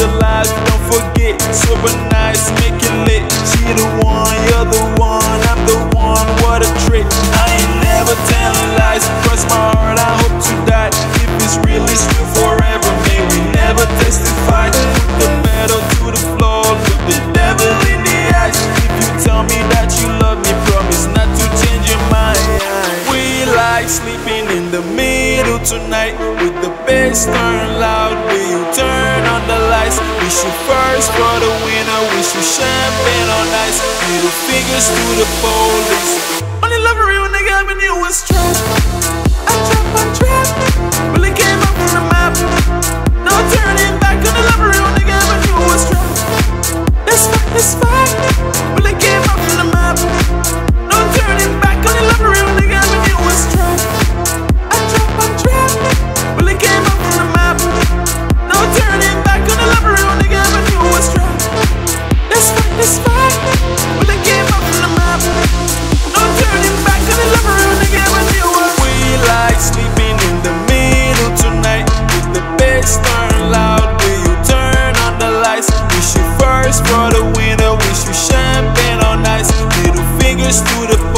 the lies, don't forget. Super nice, making lit. She the one, you're the one. Tonight with the bass turn loud. Will you turn on the lights? Wish you first for the winner. Wish you champagne on ice. Middle fingers to the police. Only love a real nigga when you was trash. I trap, I trap. Really came up from the map. No turning back. Only love a real nigga when you was trash. That's fact, that's fact. niggas through